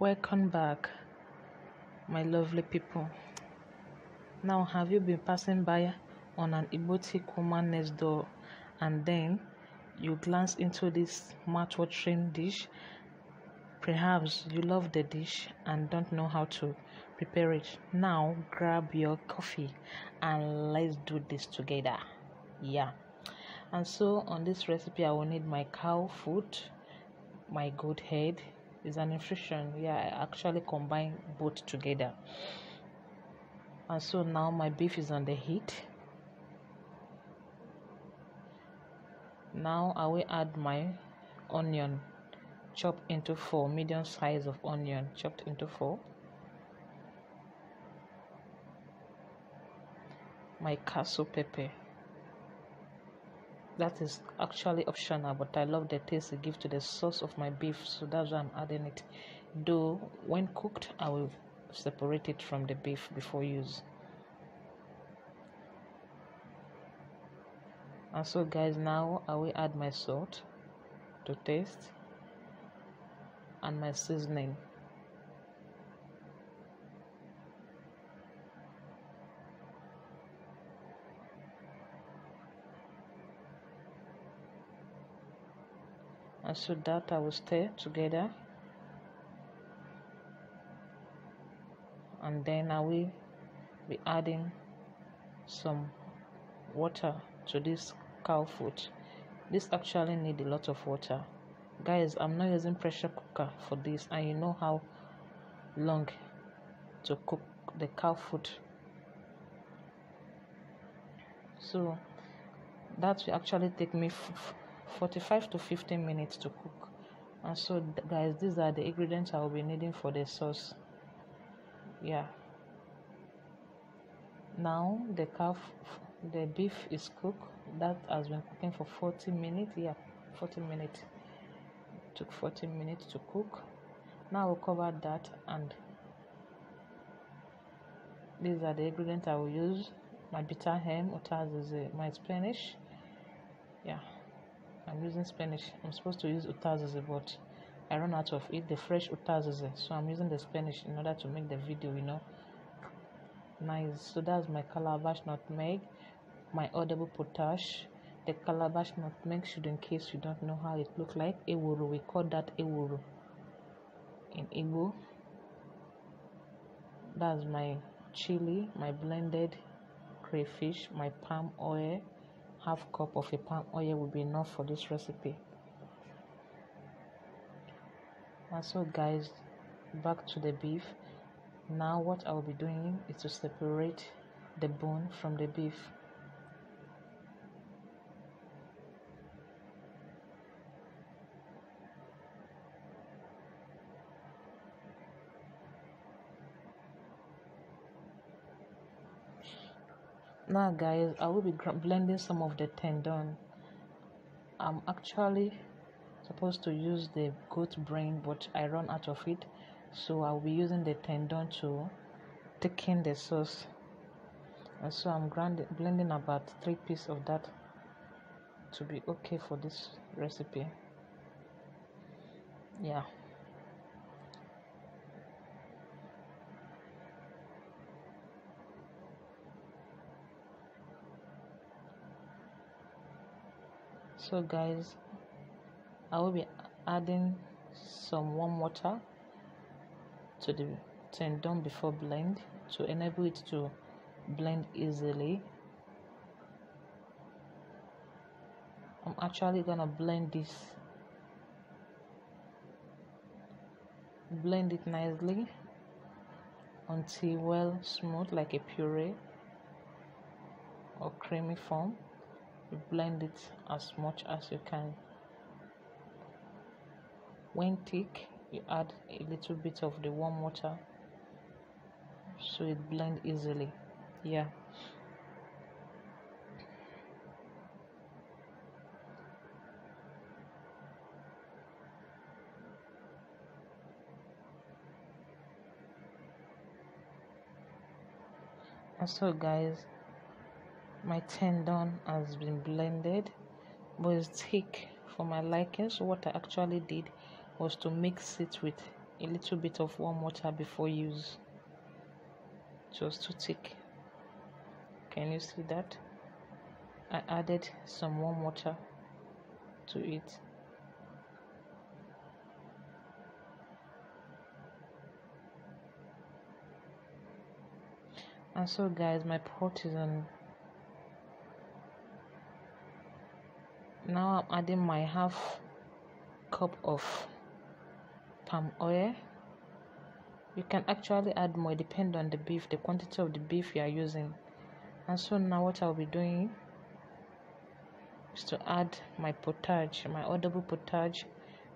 Welcome back, my lovely people. Now, have you been passing by on an Ibotic woman next door and then you glance into this mouth-watering dish? Perhaps you love the dish and don't know how to prepare it. Now, grab your coffee and let's do this together. Yeah. And so, on this recipe, I will need my cow foot, my goat head, is an infusion yeah i actually combine both together. And so now my beef is on the heat. Now i will add my onion chopped into four medium size of onion chopped into four. My castle pepper that is actually optional but i love the taste it gives to the sauce of my beef so that's why i'm adding it. Though when cooked i will separate it from the beef before use. And so guys now i will add my salt to taste and my seasoning and so that I will stir together. And then I will be adding some water to this cow foot. This actually need a lot of water. Guys I'm not using pressure cooker for this and you know how long to cook the cow foot. So that will actually take me 45 to 15 minutes to cook. And so guys these are the ingredients i will be needing for the sauce. Yeah. Now the calf the beef is cooked. That has been cooking for 40 minutes yeah 40 minutes. Took 40 minutes to cook. Now we'll cover that and these are the ingredients i will use. My bitter ham is uh, my spanish yeah I'm using Spanish. I'm supposed to use utazize, but I run out of it, the fresh utazize. So I'm using the Spanish in order to make the video, you know, nice. So that's my calabash nutmeg, my audible potash. The calabash nutmeg should, in case you don't know how it look like, ewuru. We call that ewuru in Igbo. That's my chili, my blended crayfish, my palm oil half cup of a palm oil will be enough for this recipe. And so guys back to the beef. Now what i will be doing is to separate the bone from the beef now guys i will be blending some of the tendon. I'm actually supposed to use the goat brain but i run out of it. So i'll be using the tendon to thicken the sauce and so i'm grinding blending about three pieces of that to be okay for this recipe. Yeah so guys i will be adding some warm water to the tendon before blend to enable it to blend easily. I'm actually gonna blend this blend it nicely until well smooth like a puree or creamy form you blend it as much as you can. When thick you add a little bit of the warm water so it blend easily. Yeah. And so guys my tendon has been blended. But it's thick for my liking so what i actually did was to mix it with a little bit of warm water before use. Just too thick can you see that? I added some warm water to it. And so guys my pot is on now I'm adding my half cup of palm oil. You can actually add more depend on the beef the quantity of the beef you are using. And so now what I'll be doing is to add my potash my audible potash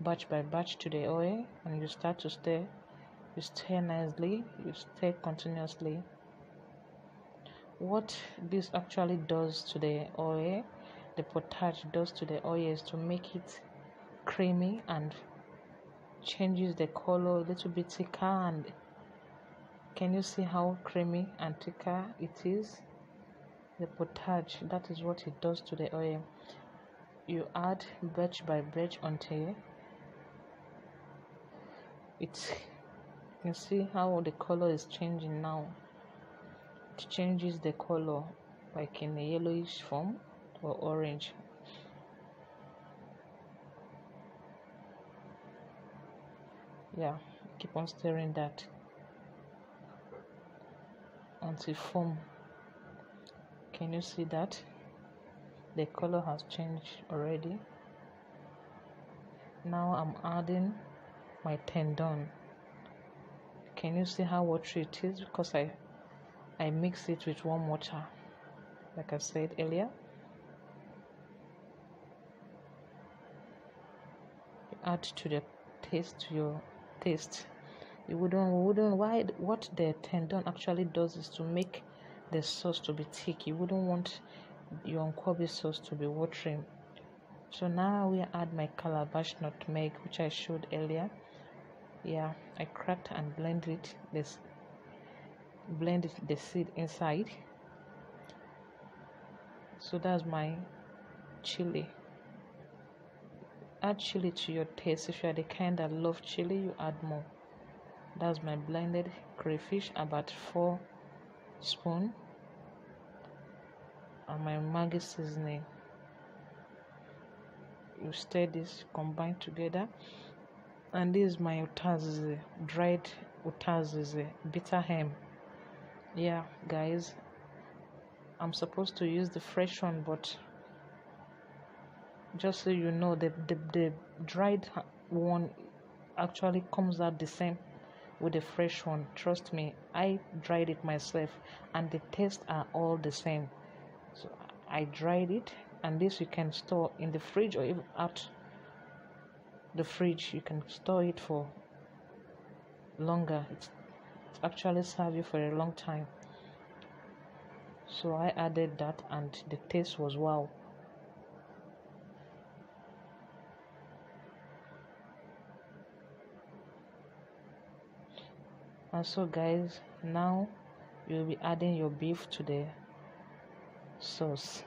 batch by batch to the oil. And you start to stir. You stir nicely. You stir continuously. What this actually does to the oil the potash does to the oil is to make it creamy and changes the color a little bit thicker and can you see how creamy and thicker it is? The potash that is what it does to the oil. You add batch by batch until it's you see how the color is changing now. It changes the color like in a yellowish form or orange. Yeah keep on stirring that until foam. Can you see that? The color has changed already. Now i'm adding my tendon. Can you see how watery it is? Because i i mix it with warm water like i said earlier add to the taste to your taste. You wouldn't wouldn't why what the tendon actually does is to make the sauce to be thick. You wouldn't want your nkwobi sauce to be watery. so now we add my calabash nutmeg which i showed earlier. Yeah i cracked and blended this blended the seed inside. So that's my chili add chili to your taste. If you are the kind that love chili you add more. That's my blended crayfish about four spoon. And my maggi seasoning. You stir this combine together. And this is my utazize dried utazize bitter ham yeah guys i'm supposed to use the fresh one but just so you know the, the, the dried one actually comes out the same with the fresh one. Trust me i dried it myself and the taste are all the same. So i dried it and this you can store in the fridge or even out the fridge. You can store it for longer. It's, it's actually serve you for a long time. So i added that and the taste was wow and so guys now you'll be adding your beef to the sauce.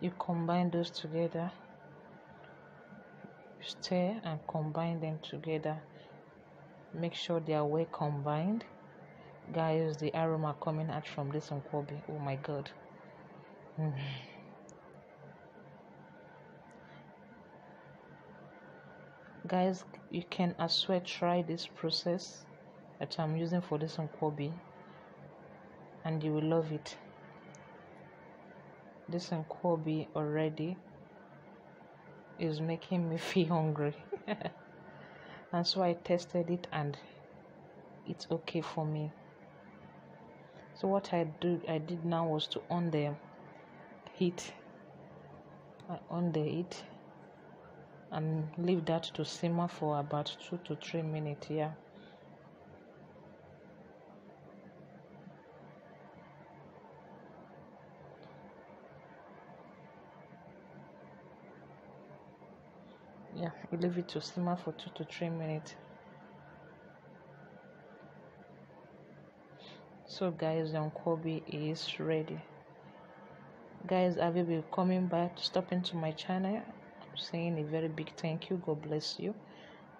You combine those together stir and combine them together. Make sure they are well combined. Guys the aroma coming out from this nkwobi oh my god. Mm. guys you can as well try this process that i'm using for this nkwobi and you will love it. This nkwobi already is making me feel hungry. And so i tested it and it's okay for me. So what i do i did now was to on the heat. I on the heat and leave that to simmer for about two to three minutes yeah yeah you leave it to simmer for two to three minutes. So guys the nkwobi is ready. Guys i will be coming back to stopping to my channel? Saying a very big thank you. God bless you.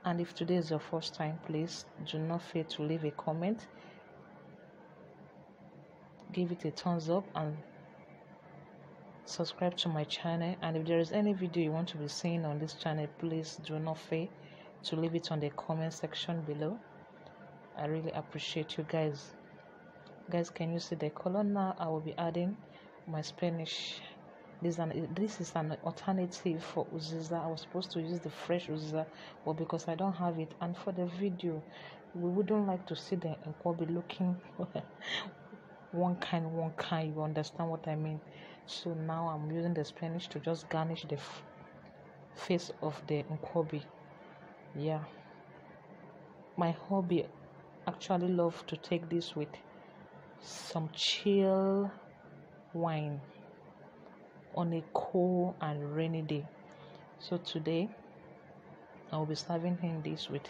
And if today is your first time please do not fail to leave a comment. Give it a thumbs up and subscribe to my channel and if there is any video you want to be seeing on this channel please do not fail to leave it on the comment section below. I really appreciate you guys. Guys can you see the color now? I will be adding my spanish. This an this is an alternative for uziza. I was supposed to use the fresh uziza but because i don't have it and for the video we wouldn't like to see the be looking one kind one kind you understand what i mean so now i'm using the spinach to just garnish the face of the nkwobi yeah. My hobby actually love to take this with some chill wine on a cold and rainy day. So today i'll be serving him this with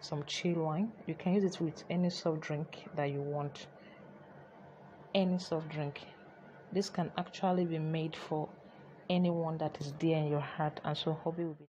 some chill wine. You can use it with any soft drink that you want. Any soft drink. This can actually be made for anyone that is dear in your heart, and so hobby will be.